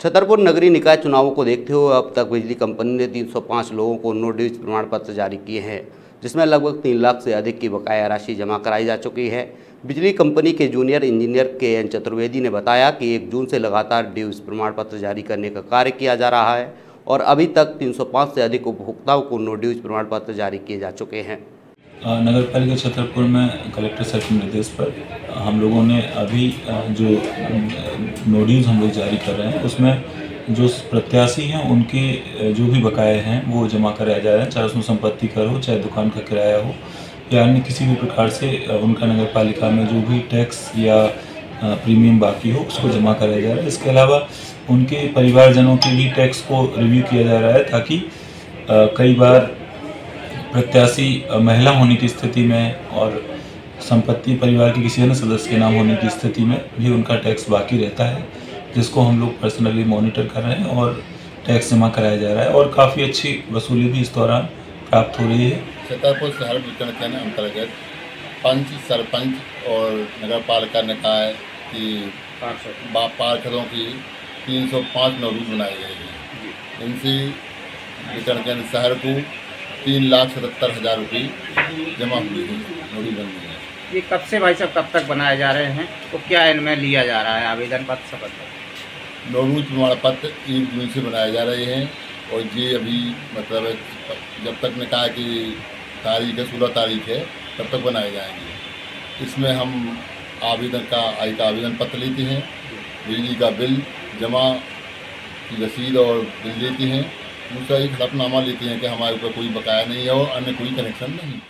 छतरपुर नगरीय निकाय चुनावों को देखते हुए अब तक बिजली कंपनी ने 305 लोगों को नो ड्यूज प्रमाण पत्र जारी किए हैं, जिसमें लगभग तीन लाख से अधिक की बकाया राशि जमा कराई जा चुकी है। बिजली कंपनी के जूनियर इंजीनियर के एन चतुर्वेदी ने बताया कि एक जून से लगातार ड्यूज प्रमाण पत्र जारी करने का कार्य किया जा रहा है और अभी तक 305 से अधिक उपभोक्ताओं को नो ड्यूज प्रमाण पत्र जारी किए जा चुके हैं। नगर पालिका छतरपुर में कलेक्टर सर के निर्देश पर हम लोगों ने अभी जो नोटिस हम लोग जारी कर रहे हैं, उसमें जो प्रत्याशी हैं, उनके जो भी बकाए हैं, वो जमा कराया जा रहा है, चाहे उसमें संपत्ति कर हो, चाहे दुकान का किराया हो, या अन्य किसी भी प्रकार से उनका नगर पालिका में जो भी टैक्स या प्रीमियम बाकी हो, उसको जमा कराया जा रहा है। इसके अलावा उनके परिवारजनों के भी टैक्स को रिव्यू किया जा रहा है, ताकि कई बार प्रत्याशी महिला होने की स्थिति में और संपत्ति परिवार के किसी अन्य सदस्य के नाम होने की स्थिति में भी उनका टैक्स बाकी रहता है जिसको हम लोग पर्सनली मॉनिटर कर रहे हैं और टैक्स जमा कराया जा रहा है और काफ़ी अच्छी वसूली भी इस दौरान प्राप्त हो रही है। छतरपुर शहर वितरण के अंतर्गत पंच सरपंच और नगर पालिका ने कहा है कि पार्षदों की 305 नोटिस बनाई गई है। इनसे वितरण के शहर को तीन लाख सतहत्तर हज़ार रुपये जमा हुई है नोटिस बन गई है। ये कब से भाई साहब, कब तक बनाए जा रहे हैं? तो क्या इनमें लिया जा रहा है आवेदन पत्र शपथ? नोरूज प्रमाण पत्र एक जून से बनाए जा रहे हैं और ये अभी मतलब जब तक ने कहा कि तारीख है, सोलह तारीख है, तब तक बनाए जाएँगे। इसमें हम आवेदन का, आई का आवेदन पत्र लेते हैं, बिजली का बिल जमा की रसीद और बिल लेते हैं। दूसरा एक हलफनामा लेते हैं कि हमारे ऊपर कोई बकाया नहीं है और अन्य कोई कनेक्शन नहीं